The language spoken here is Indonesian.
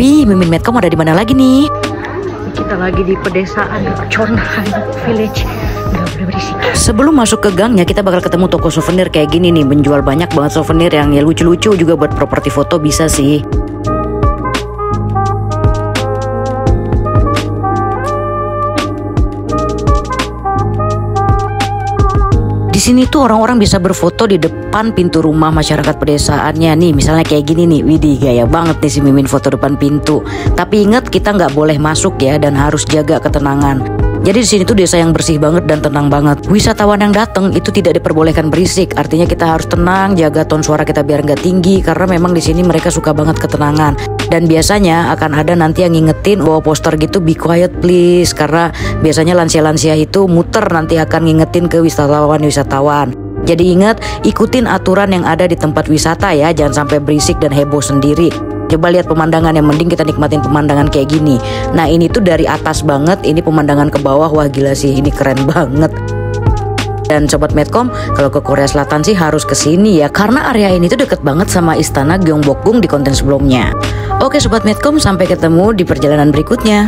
Wih, Mimin Medcom ada di mana lagi nih? Kita lagi di pedesaan Chonhan Village. Sebelum masuk ke gangnya, kita bakal ketemu toko souvenir kayak gini nih, menjual banyak banget souvenir yang ya lucu-lucu juga buat properti foto bisa sih. Di sini tuh orang-orang bisa berfoto di depan pintu rumah masyarakat pedesaannya nih. Misalnya kayak gini nih, widih gaya banget nih si Mimin foto depan pintu. Tapi ingat kita nggak boleh masuk ya dan harus jaga ketenangan. Jadi di sini tuh desa yang bersih banget dan tenang banget. Wisatawan yang datang itu tidak diperbolehkan berisik. Artinya kita harus tenang, jaga ton suara kita biar nggak tinggi karena memang di sini mereka suka banget ketenangan. Dan biasanya akan ada nanti yang ngingetin bawa poster gitu be quiet please karena biasanya lansia-lansia itu muter nanti akan ngingetin ke wisatawan-wisatawan. Jadi ingat ikutin aturan yang ada di tempat wisata ya, jangan sampai berisik dan heboh sendiri. Coba lihat pemandangan yang mending kita nikmatin pemandangan kayak gini. Nah ini tuh dari atas banget, ini pemandangan ke bawah, wah gila sih ini keren banget. Dan Sobat Medcom, kalau ke Korea Selatan sih harus ke sini ya, karena area ini tuh deket banget sama Istana Gyeongbokgung di konten sebelumnya. Oke Sobat Medcom, sampai ketemu di perjalanan berikutnya.